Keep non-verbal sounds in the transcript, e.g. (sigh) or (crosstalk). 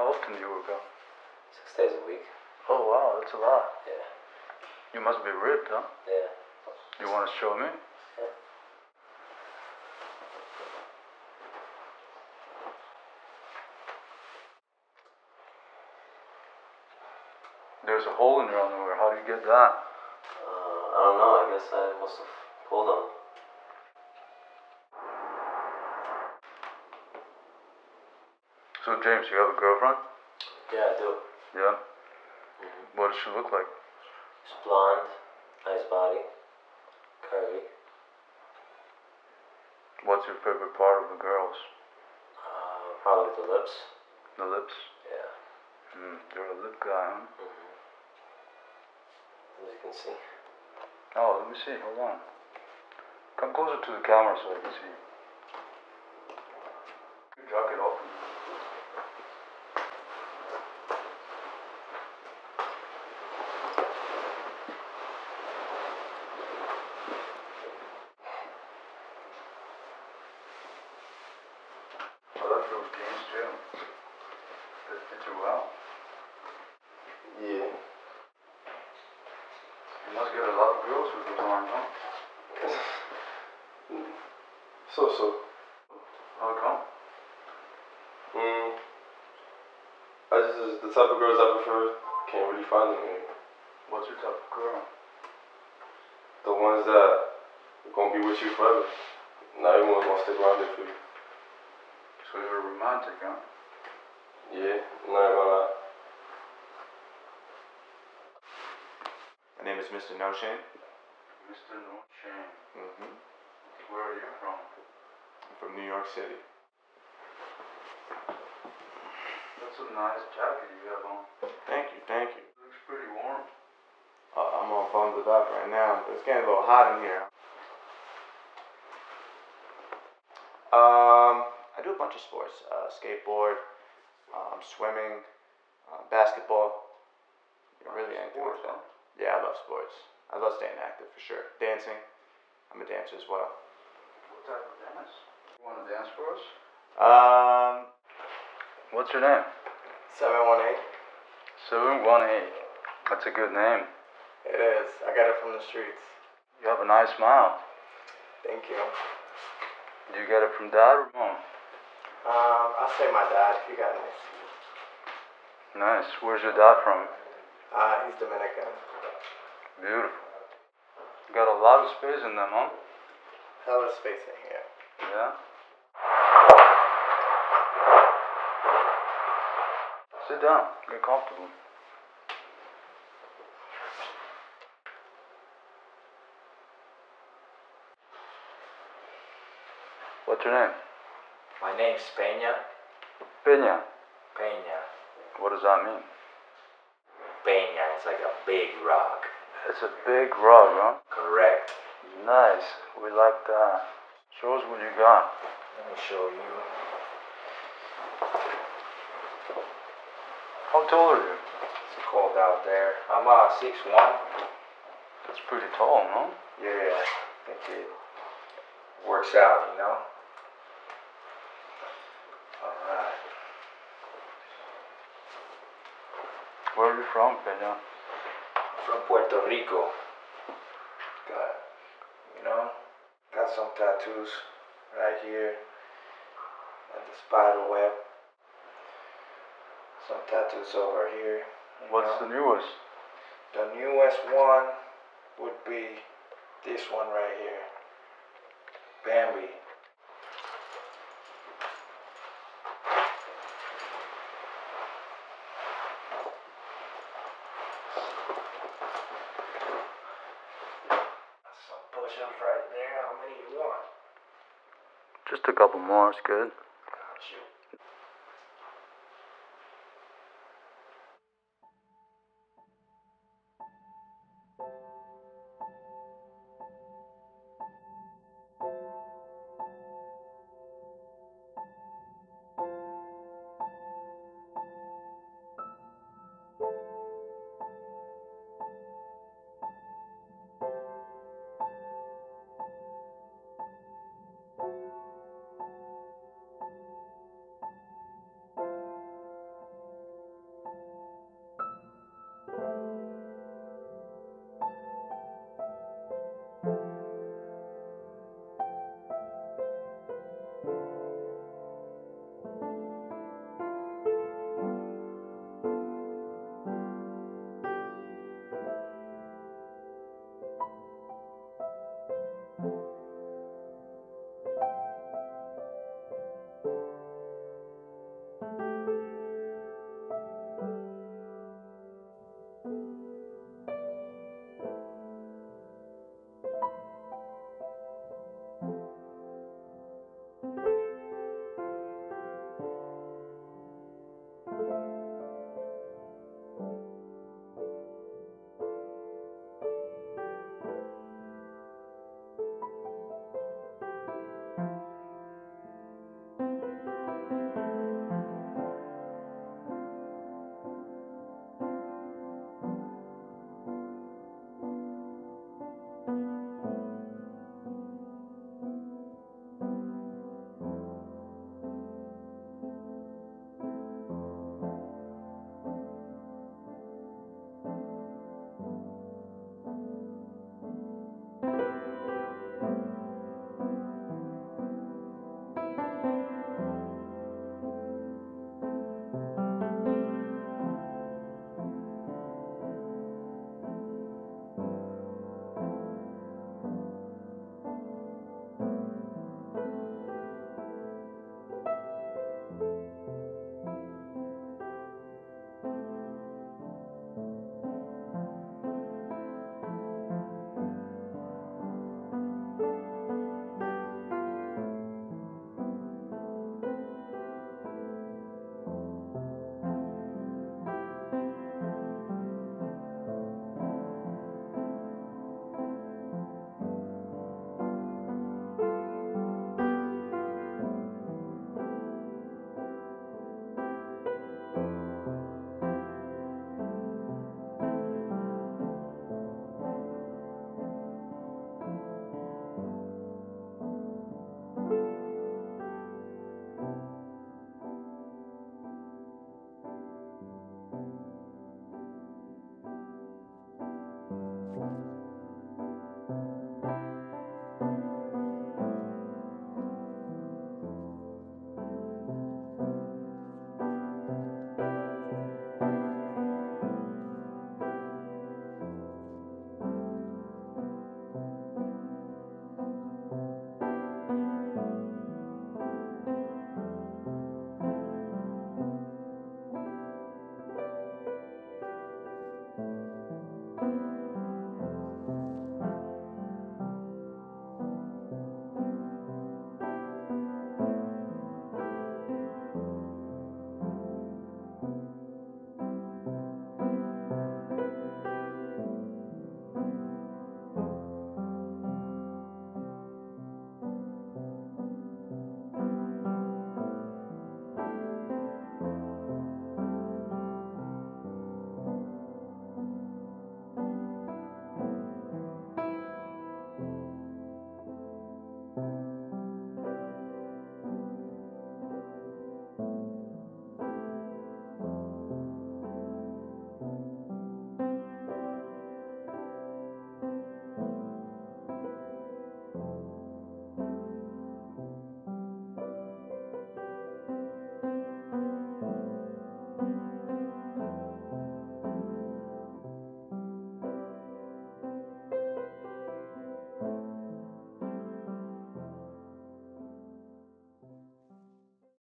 How often do you work out? Six days a week. Oh wow, that's a lot. Yeah. You must be ripped, huh? Yeah. You want to show me? Yeah. There's a hole in your underwear. How do you get that? Uh, I don't know. I guess I must have pulled on. So James, you have a girlfriend? Yeah, I do. Yeah. Mm-hmm. What does she look like? She's blonde, nice body, curvy. What's your favorite part of the girls? Uh, probably the lips. The lips. Yeah. Hmm. You're a lip guy, huh? Mm-hmm. As you can see. Oh, let me see. Hold on. Come closer to the camera so I can see. You jacket off. Oh, that's those games too. That fit you well. Yeah. You must get a lot of girls with those arms, huh? (sighs) So so. How come? Mm. I just the type of girls I prefer. Can't really find them anymore. What's your type of girl? The ones that gonna be with you forever. Not everyone's gonna stick around there for you. So you're a romantic, huh? Yeah, I'm not gonna lie. My name is Mr. No Shame. Mr. No Shame. Mm-hmm. Where are you from? I'm from New York City. That's a nice jacket you have on. Thank you, thank you. looks pretty warm. Uh, I'm all bundled up right now, it's getting a little hot in here. Um, I do a bunch of sports: uh, skateboard, um, swimming, uh, basketball. You know, really anything like that. Yeah, I love sports. I love staying active for sure. Dancing. I'm a dancer as well. What type of dance? You want to dance for us? Um, What's your name? seven one eight. 718. That's a good name. It is. I got it from the streets. You have a nice smile. Thank you. Do you get it from dad or mom? Um, I'll say my dad. He got nice. Nice. Where's your dad from? Uh, he's Dominican. Beautiful. You got a lot of space in them, huh? Hella space in here. Yeah? Sit down. Get comfortable. What's your name? My name's Peña. Peña. Peña. What does that mean? Peña is like a big rock. It's a big rock, huh? Correct. Nice. We like that. Show us what you got. Let me show you. How tall are you? It's cold out there. I'm uh six one. That's pretty tall, no? Yeah, I think it works out, you know. All right. Where are you from, Peña? From Puerto Rico. Got, you know, got some tattoos right here. And the spider web. Some tattoos over here. What's know. the newest? The newest one would be this one right here. Bambi. Some push-ups right there. How many you want? Just a couple more, it's good.